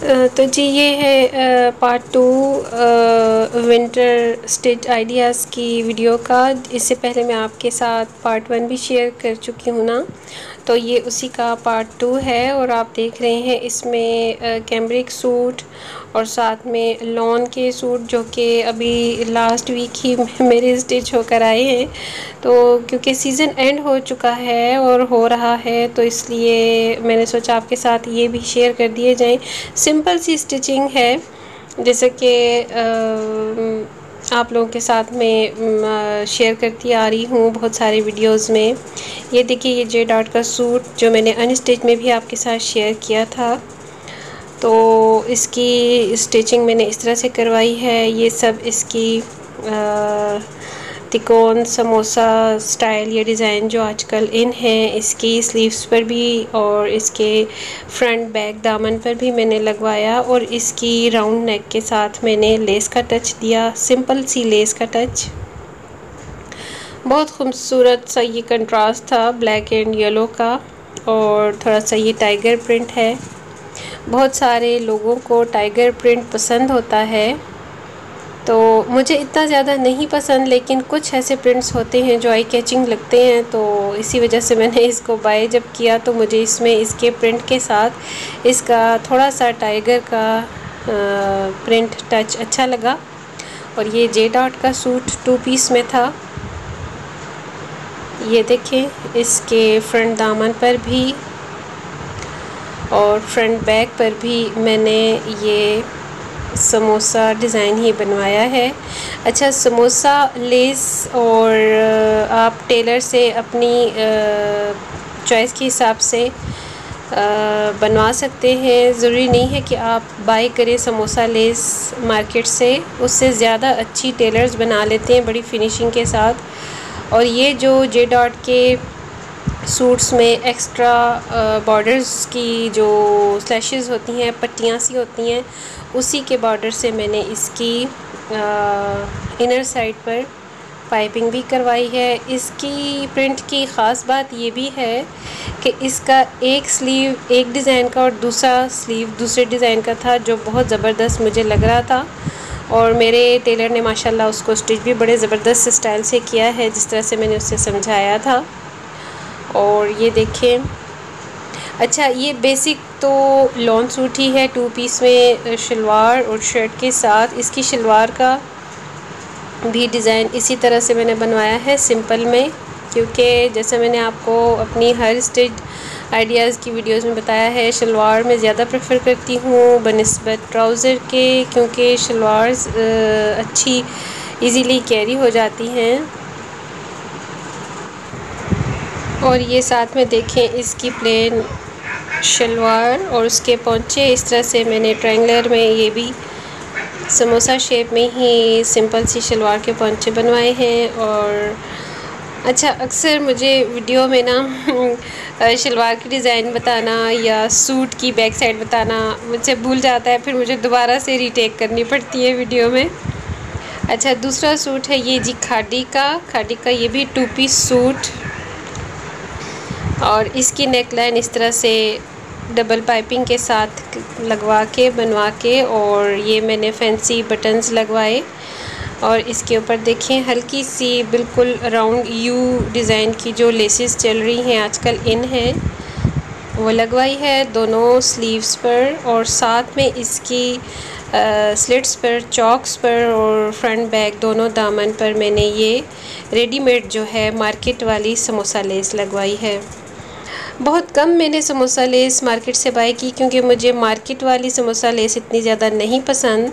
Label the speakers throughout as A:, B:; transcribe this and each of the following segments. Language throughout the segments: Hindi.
A: तो जी, ये है part two winter stitch ideas की वीडियो का। इससे पहले मैं आपके साथ पार्ट वन भी शेयर कर चुकी हूँ ना। तो ये उसी का पार्ट टू है और आप देख रहे हैं इसमें कैम्ब्रिक सूट और साथ में लॉन के सूट जो कि अभी लास्ट वीक ही मेरे स्टिच होकर आए हैं। तो क्योंकि सीज़न एंड हो चुका है और हो रहा है तो इसलिए मैंने सोचा आपके साथ ये भी शेयर कर दिए जाएँ। सिंपल सी स्टिचिंग है, जैसे कि आप लोगों के साथ में शेयर करती आ रही हूँ बहुत सारे वीडियोस में। ये देखिए ये जे डॉट का सूट जो मैंने अनस्टिच में भी आपके साथ शेयर किया था। तो इसकी स्टिचिंग मैंने इस तरह से करवाई है। ये सब इसकी तिकोन समोसा स्टाइल ये डिज़ाइन जो आजकल इन है, इसकी स्लीव्स पर भी और इसके फ्रंट बैक दामन पर भी मैंने लगवाया और इसकी राउंड नेक के साथ मैंने लेस का टच दिया सिंपल सी लेस का टच बहुत खूबसूरत सा ये कंट्रास्ट था ब्लैक एंड येलो का और थोड़ा सा ये टाइगर प्रिंट है। बहुत सारे लोगों को टाइगर प्रिंट पसंद होता है। तो मुझे इतना ज़्यादा नहीं पसंद, लेकिन कुछ ऐसे प्रिंट्स होते हैं जो आई कैचिंग लगते हैं तो इसी वजह से मैंने इसको बाय जब किया तो मुझे इसमें इसके प्रिंट के साथ इसका थोड़ा सा टाइगर का प्रिंट टच अच्छा लगा। और ये जे डॉट का सूट टू पीस में था। ये देखें, इसके फ्रंट दामन पर भी और फ्रंट बैक पर भी मैंने ये समोसा डिज़ाइन ही बनवाया है। अच्छा समोसा, लेस और आप टेलर से अपनी चॉइस के हिसाब से बनवा सकते हैं। ज़रूरी नहीं है कि आप बाय करें समोसा, लेस मार्केट से। उससे ज़्यादा अच्छी टेलर्स बना लेते हैं बड़ी फिनिशिंग के साथ। और ये जो जे डॉट के सूट्स में एक्स्ट्रा बॉर्डर्स की जो स्लैशेस होती हैं, पट्टियाँ सी होती हैं, उसी के बॉर्डर से मैंने इसकी इनर साइड पर पाइपिंग भी करवाई है। इसकी प्रिंट की ख़ास बात ये भी है कि इसका एक स्लीव एक डिज़ाइन का और दूसरा स्लीव दूसरे डिज़ाइन का था, जो बहुत ज़बरदस्त मुझे लग रहा था। और मेरे टेलर ने माशाल्लाह उसको स्टिच भी बड़े ज़बरदस्त स्टाइल से किया है, जिस तरह से मैंने उससे समझाया था। और ये देखें। अच्छा ये बेसिक तो लॉन सूट ही है टू पीस में शलवार और शर्ट के साथ। इसकी शलवार का भी डिज़ाइन इसी तरह से मैंने बनवाया है सिंपल में, क्योंकि जैसे मैंने आपको अपनी हर स्टेज आइडियाज़ की वीडियोस में बताया है, शलवार में ज़्यादा प्रेफर करती हूँ बनस्बत ट्राउज़र के, क्योंकि शलवार अच्छी इजीली कैरी हो जाती हैं। और ये साथ में देखें इसकी प्लेन शलवार और उसके पहुँचे इस तरह से मैंने ट्रायंगलर में ये भी समोसा शेप में ही सिंपल सी शलवार के पहुँचे बनवाए हैं और अच्छा अक्सर मुझे वीडियो में ना शलवार की डिज़ाइन बताना या सूट की बैक साइड बताना मुझसे भूल जाता है, फिर मुझे दोबारा से रीटेक करनी पड़ती है वीडियो में। अच्छा दूसरा सूट है ये जी खाडी का। खाडी का ये भी टू पीस सूट। और इसकी नेक लाइन इस तरह से डबल पाइपिंग के साथ लगवा के, बनवा के और ये मैंने फैंसी बटन्स लगवाए। और इसके ऊपर देखें, हल्की सी बिल्कुल राउंड यू डिज़ाइन की जो लेसेस चल रही हैं, आजकल इन है, वो लगवाई है दोनों स्लीव्स पर और साथ में इसकी स्लिट्स पर चॉक्स पर और फ्रंट बैक दोनों दामन पर मैंने ये रेडीमेड जो है मार्केट वाली समोसा लेस लगवाई है। बहुत कम मैंने समोसा लेस मार्केट से बाई की क्योंकि मुझे मार्केट वाली समोसा लेस इतनी ज़्यादा नहीं पसंद।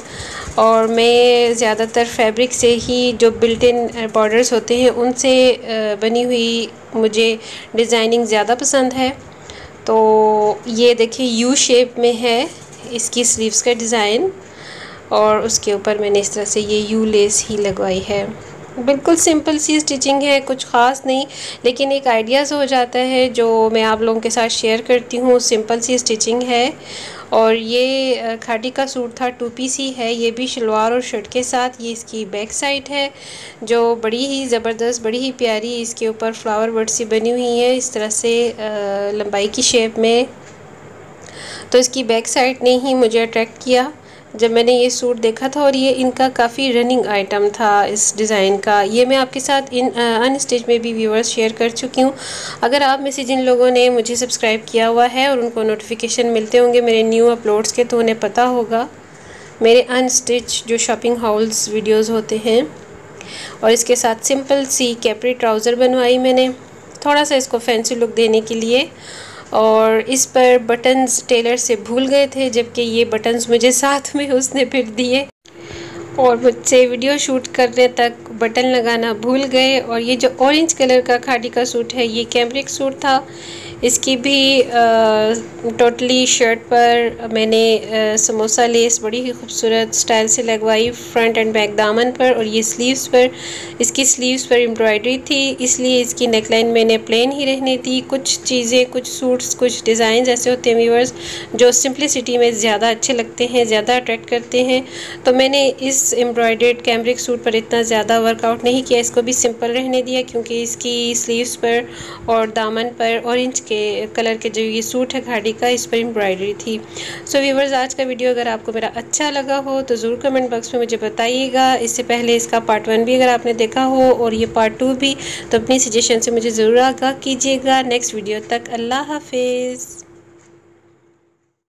A: और मैं ज़्यादातर फैब्रिक से ही जो बिल्ट इन बॉर्डर्स होते हैं, उनसे बनी हुई मुझे डिज़ाइनिंग ज़्यादा पसंद है। तो ये देखिए यू शेप में है इसकी स्लीव्स का डिज़ाइन और उसके ऊपर मैंने इस तरह से ये यू लेस ही लगवाई है। बिल्कुल सिंपल सी स्टिचिंग है, कुछ ख़ास नहीं, लेकिन एक आइडियाज़ हो जाता है जो मैं आप लोगों के साथ शेयर करती हूँ। सिंपल सी स्टिचिंग है। और ये खाटी का सूट था, टू पीस ही है, ये भी शलवार और शर्ट के साथ, ये इसकी बैक साइड है, जो बड़ी ही ज़बरदस्त, बड़ी ही प्यारी, इसके ऊपर फ्लावर वर्ड सी बनी हुई है, इस तरह से लंबाई की शेप में। तो इसकी बैक साइड ने ही मुझे अट्रैक्ट किया। जब मैंने ये सूट देखा था और ये इनका काफ़ी रनिंग आइटम था इस डिज़ाइन का, ये मैं आपके साथ इन अन स्टेज में भी व्यूवर्स शेयर कर चुकी हूँ। अगर आप में से जिन लोगों ने मुझे सब्सक्राइब किया हुआ है और उनको नोटिफिकेशन मिलते होंगे मेरे न्यू अपलोड्स के तो उन्हें पता होगा मेरे अनस्टिच जो शॉपिंग हॉल्स वीडियोज़ होते हैं और इसके साथ सिंपल सी कैपरी ट्राउज़र बनवाई मैंने। थोड़ा सा इसको फैंसी लुक देने के लिए और इस पर बटन्स टेलर से भूल गए थे, जबकि ये बटन्स मुझे साथ में उसने फिर दिए। और मुझसे वीडियो शूट करने तक बटन लगाना भूल गए और ये जो ऑरेंज कलर का खाड़ी का सूट है ये कैमरिक सूट था। इसकी भी टोटली शर्ट पर मैंने आ, समोसा लेस बड़ी ही खूबसूरत स्टाइल से लगवाई फ्रंट एंड बैक दामन पर और ये स्लीव्स पर। इसकी स्लीव्स पर एम्ब्रॉयडरी थी इसलिए इसकी नेकलाइन मैंने प्लेन ही रहने दी। कुछ चीज़ें कुछ सूट्स कुछ डिज़ाइन ऐसे होते हैं व्यूवर्स जो सिंपलिसिटी में ज़्यादा अच्छे लगते हैं ज़्यादा अट्रैक्ट करते हैं। तो मैंने इस एम्ब्रॉयड कैमरिक सूट पर इतना ज़्यादा वर्कआउट नहीं किया इसको भी सिंपल रहने दिया क्योंकि इसकी स्लीव्स पर और दामन पर ऑरेंज के कलर के जो ये सूट है घाटी का इस पर एम्ब्रॉयडरी थी। सो so, व्यूवर्स आज का वीडियो अगर आपको मेरा अच्छा लगा हो तो ज़रूर कमेंट बॉक्स में मुझे बताइएगा। इससे पहले इसका पार्ट वन भी अगर आपने देखा हो और ये पार्ट टू भी तो अपनी सजेशन से मुझे ज़रूर आगाह कीजिएगा। नेक्स्ट वीडियो तक अल्लाह हाफिज़।